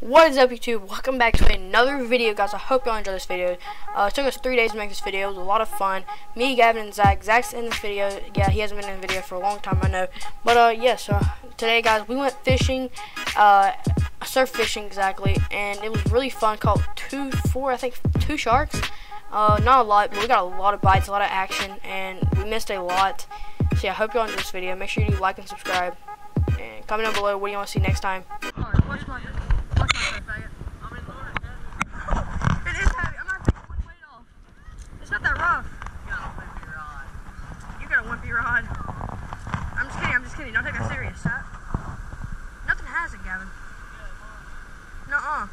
What is up YouTube? Welcome back to another video guys. I hope y'all enjoyed this video. Uh, it took us three days to make this video. It was a lot of fun. Me, Gavin, and Zack. Zack's in this video. Yeah, he hasn't been in the video for a long time, I know. But uh, yeah, so today guys, we went fishing, uh, surf fishing exactly. And it was really fun. Caught two, four, I think two sharks. Uh, not a lot, but we got a lot of bites, a lot of action, and we missed a lot. So yeah, I hope y'all enjoyed this video. Make sure you like and subscribe. And comment down below what do you want to see next time. It is heavy. I'm not taking one weight off. It's not that rough. You got a wimpy rod. I'm just kidding. I'm just kidding. Don't take that serious. Huh? Nothing has it, Gavin. Nuh-uh.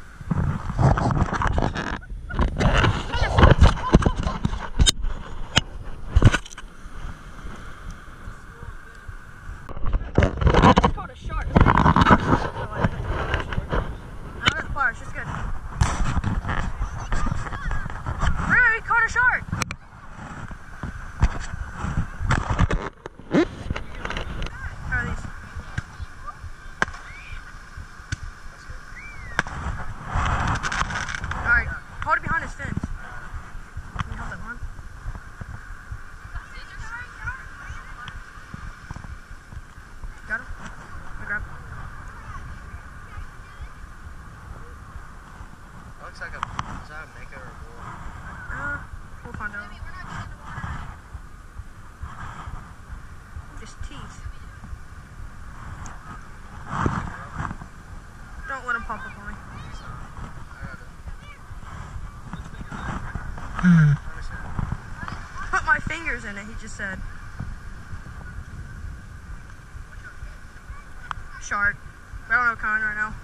It's called a shark. No, that's pliers. It's good. Rudy caught a shark. How are these? Alright, hold it behind his fins. Can you hold that one? Got him? I grab him. Looks like a, is that a mega or a bull? Uh, we'll find out. Just teeth. Don't let him pop up on me. Put my fingers in it, he just said. Shark. I don't know what kind right now.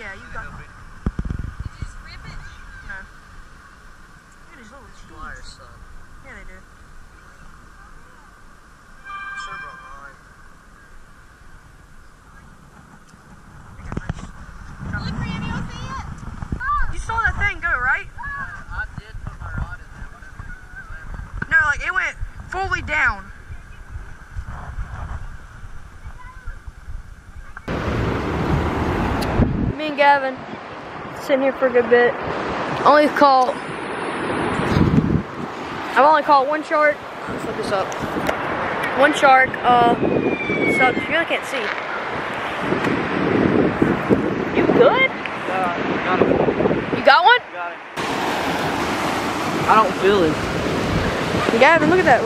Yeah, you got it. No. Look at his little Pliers suck. Yeah, they do. Sure brought mine. They got nice. You saw that thing go, right? I did put my rod in there whenever No, like it went fully down. Me and Gavin sitting here for a good bit. Only caught. I've only caught one shark. Let's look this up. One shark. Uh, so you really can't see. You good? Got. Got it. You got one? Got it. I don't feel it. Gavin, look at that.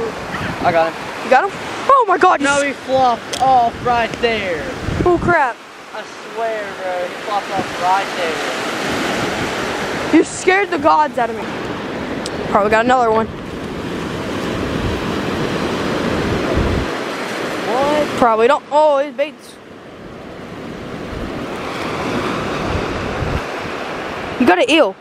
I got him. You got him? Oh my God! No, he flopped off right there. Oh crap! I swear, bro. He flopped off right there. You scared the gods out of me. Probably got another one. What? Probably don't. Oh, it baits. You got an eel.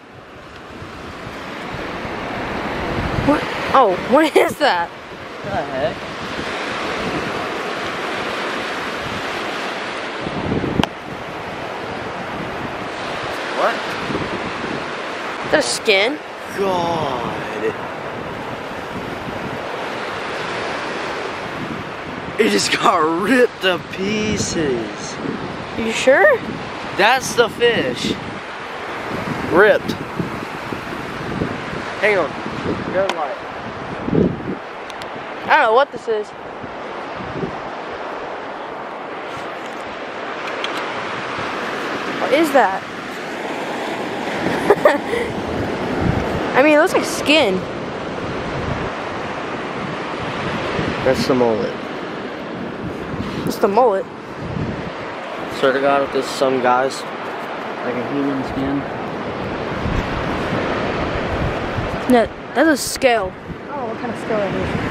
What? Oh, what is that? What the heck? What? A skin? God. It just got ripped to pieces. You sure? That's the fish. Ripped. Hang on. Go light. I don't know what this is. What is that? I mean, it looks like skin. That's the mullet. It's the mullet. Swear to God, if this is some guys, like a human skin. No, that's a scale. Oh, what kind of scale is that is?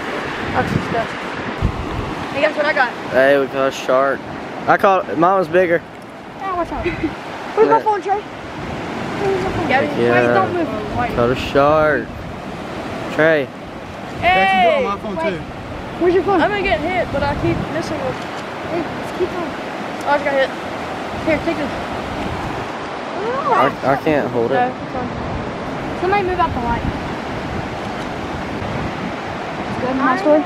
That's disgusting. Hey, guess what I got? Hey, we caught a shark. I caught, mine was bigger. Oh, watch out. Where's my Yeah. phone, Trey? My phone? Yeah, Yeah. Wait, don't move. Wait. Caught a shark. Trey. Hey! my phone wait. too. Where's your phone? I've been getting hit, but I keep missing one. Hey, just keep on. Oh, I just got hit. Here, take this. I, I can't hold No, it. it's. Somebody move out the light. Good, my story.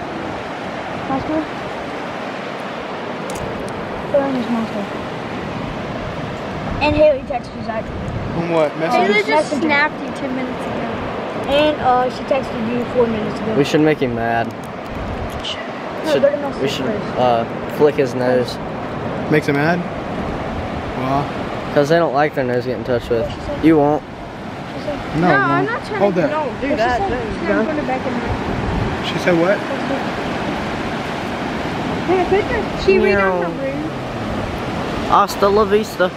school? They're in his high school. And Haley texted you, Zack. On what? Haley Message? just snapped you 10 minutes ago. And uh, she texted you four minutes ago. We should make him mad. No, Should- they're gonna message we should uh, flick his nose. Makes him mad? Well, Because they don't like their nose getting touched with. You won't. no. No, I'm not trying Hold to. that. Don't do What'd she that. say? She's gonna back in there. She said what? Hey, put your kiwi on her Meow. room. Hasta la vista.